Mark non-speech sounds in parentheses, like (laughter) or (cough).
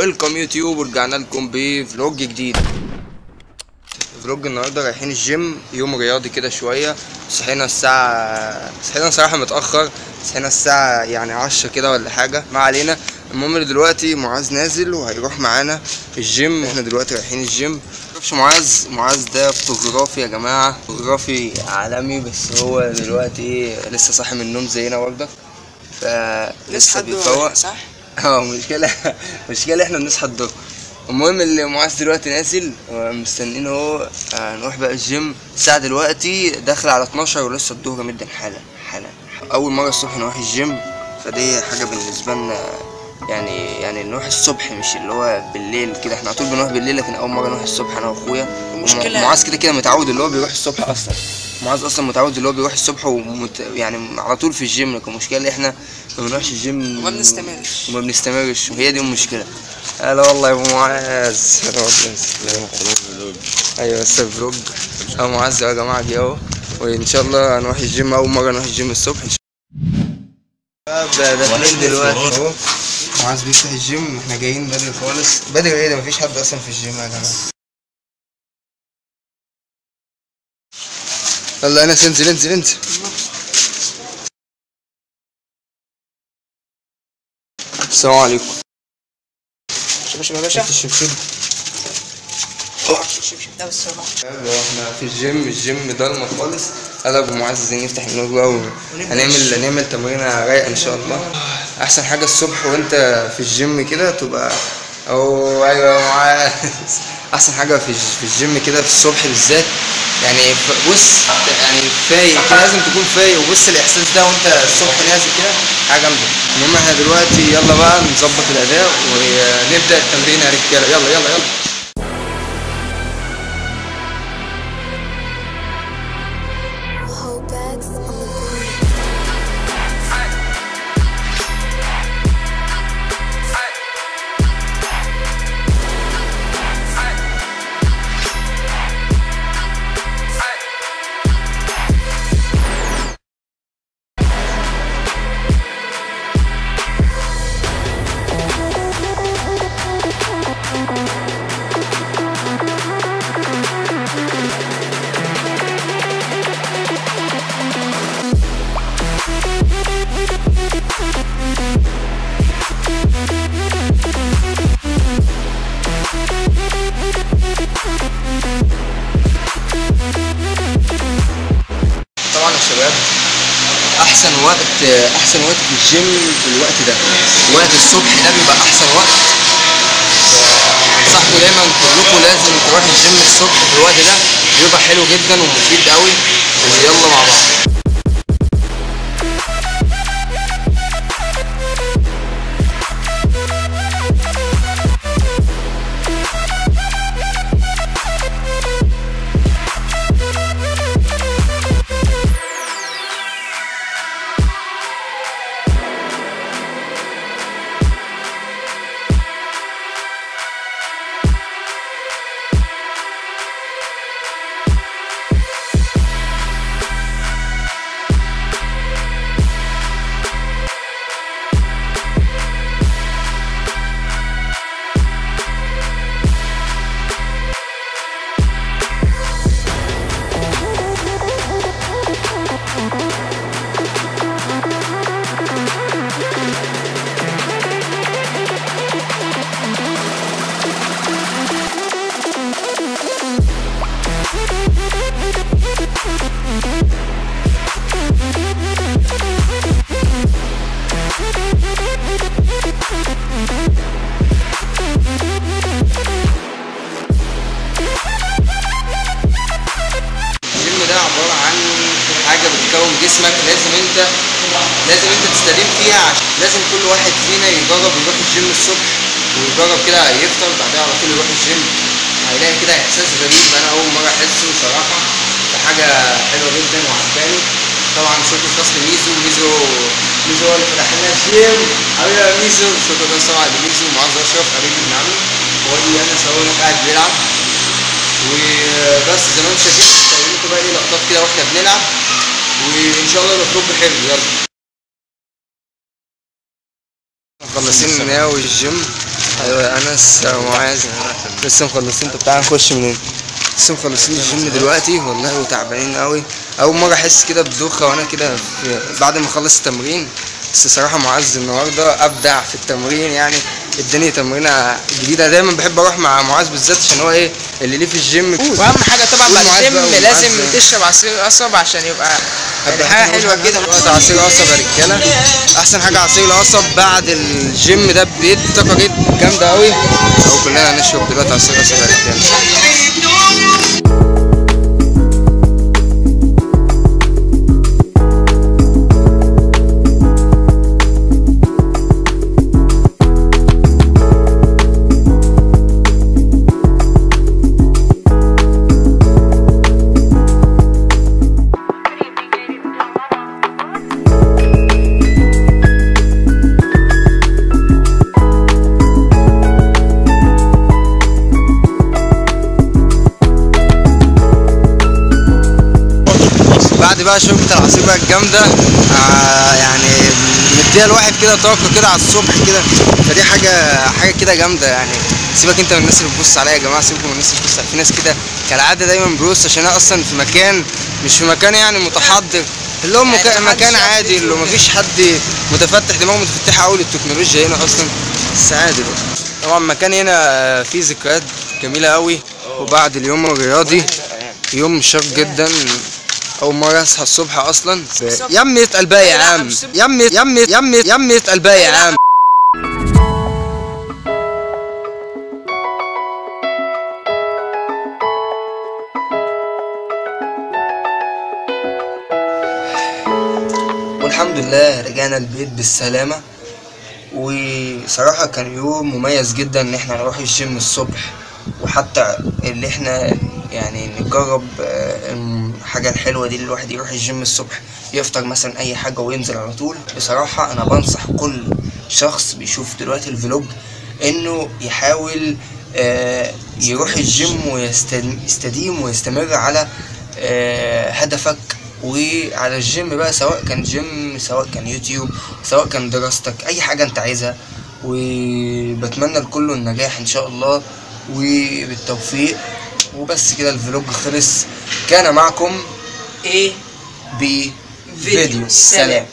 Welcome YouTube ورجعنا لكم ب vlog جديد. vlog النهارده رايحين الجيم يوم رياضي كده شوية. صحينا الساعة صحينا صراحة متأخر. صحينا الساعة يعني عشرة كده ولا حاجة. ما علينا. المهم دلوقتي معاذ نازل وهيروح معانا الجيم. إحنا دلوقتي رايحين الجيم. معرفش معاذ معاذ ده فوتوغرافي يا جماعة. فوتوغرافي عالمي بس هو دلوقتي لسه صاحي من النوم زينا برضه. فلسه بيفوق صح؟ (laughs) آه مشكلة مشكلة إحنا بنصحى الظهر. المهم اللي معاذ دلوقتي نازل مستنيين اهو نروح بقى الجيم. الساعة دلوقتي داخلة على 12 ولسه الظهر مدن حالا حالا. أول مرة الصبح نروح الجيم فدي حاجة بالنسبة لنا يعني يعني نروح الصبح مش اللي هو بالليل كده. إحنا على طول بنروح بالليل لكن أول مرة نروح الصبح أنا وأخويا. المشكلة- معاذ كده كده متعود اللي هو بيروح الصبح أصلا. معاذ أصلا متعود اللي هو بيروح الصبح ومت... يعني على طول في الجيم لكن المشكلة إحنا ما بنروحش الجيم وما بنستمرش. وما بنستمرش وهي دي المشكلة. هلا والله يا أبو معاذ. هلا والله أيوه لسه vlog ابو معاذ يا جماعة جه أهو. وإن شاء الله هنروح الجيم. أول مرة نروح الجيم الصبح. إن شاء الله. داخلين دلوقتي أهو. معاذ بيفتح الجيم. إحنا جايين بدري خالص. بدري إيه ده مفيش حد أصلا في الجيم يا جماعة. يلا انس انزل انزل انزل. السلام عليكم. شوف يا باشا الشبشب ده إحنا في الجيم الجيم ضلمة خالص. أنا أبو عايزين نفتح النور بقى وهنعمل هنعمل تمرينة رايقة إن شاء الله. أحسن حاجة الصبح وأنت في الجيم كده تبقى أو أيوه يا معاذ أحسن حاجة في الجيم كده في الصبح بالذات يعني بص يعني فايق لازم تكون فايق. وبص الإحساس ده وأنت الصبح نازل كده حاجة جامدة. المهم إحنا دلوقتي يلا بقى نظبط الأداء ونبدأ التمرين يا رجاله يلا يلا يلا. طبعا يا شباب أحسن وقت أحسن وقت في الجيم في الوقت ده. وقت الصبح ده بيبقى أحسن وقت. انصحكم دايما كلكم لازم تروحوا الجيم الصبح في الوقت ده بيبقى حلو جدا ومفيد قوي. ويلا مع بعض. جسمك لازم انت لازم انت تستديم فيها عشان لازم كل واحد فينا يجرب يروح الجيم الصبح ويجرب كده يفطر بعدها على طول يروح الجيم. هيلاقي كده إحساس غريب. أنا أول مرة أحسه صراحة ده حاجة حلوة جدا وعجباني. طبعا شكر خاص لميزو ميزو ميزو هو اللي فتح لنا الجيم. حبيبي يا ميزو. شكر خاص طبعا لميزو معاذ أشرف حبيبي ابن عمي. هو اللي أنا هناك قاعد بيلعب. وبس زي ما أنتم شايفين بقى إيه لقطات كده وإحنا بنلعب. وإن شاء الله ال vlog حلو يلا. مخلصين ناوي الجيم. أيوه يا أنس يا معاذ. لسه مخلصين. طب تعالى نخش منين؟ لسه مخلصين الجيم دلوقتي؟ والله وتعبانين قوي أول مرة أحس كده بدوخة وأنا كده بعد ما أخلص التمرين. بس صراحة معاذ النهارده أبدع في التمرين يعني. اداني تمرينة جديدة. دايما بحب أروح مع معاذ بالذات عشان هو إيه؟ اللي ليه في الجيم. وأهم حاجة طبعا بعد الجيم لازم. تشرب عصير قصب عشان يبقى يعني حاجة حلوة كده. دلوقتي عصير قصب يا رجالة. أحسن حاجة عصير القصب بعد الجيم ده بيدي طاقة جامدة قوي أو كلنا هنشرب دلوقتي عصير قصب يا رجالة. بعد بقى شربة العصير بقى الجامدة. آه يعني مديها الواحد كده طاقة كده على الصبح كده. فدي حاجة حاجة كده جامدة يعني. سيبك انت من الناس اللي بتبص عليا يا جماعة سيبكم من الناس اللي بتبص في ناس كده كالعادة دايما بيبص عشان أنا أصلا في مكان مش في مكان يعني متحضر. اللي هو يعني محدش مكان عادي اللي مفيش حد متفتح دماغه متفتحة قوي للتكنولوجيا هنا أصلا. بس عادي بقى. طبعا مكان هنا فيه ذكريات جميلة قوي وبعد اليوم الرياضي يوم شاق جدا. أول مرة أصحى الصبح أصلا. يا عم اتقل بقى يا عم. يا عم يا عم يا عم يا عم اتقل بقى يا عم. والحمد لله رجعنا البيت بالسلامة. وصراحة كان يوم مميز جدا إن إحنا نروح الجيم الصبح. وحتى اللي إحنا يعني نجرب آه، الحاجة الحلوة دي الواحد يروح الجيم الصبح يفطر مثلا أي حاجة وينزل على طول. بصراحة أنا بنصح كل شخص بيشوف دلوقتي ال vlog إنه يحاول آه، يروح الجيم ويستديم ويستمر على آه، هدفك وعلى الجيم بقى سواء كان جيم سواء كان يوتيوب سواء كان دراستك أي حاجة أنت عايزها. وبتمنى لكله النجاح إن شاء الله. وبالتوفيق. وبس كده الفلوج خلص. كان معكم إيه؟ بفيديو فيديو. سلام.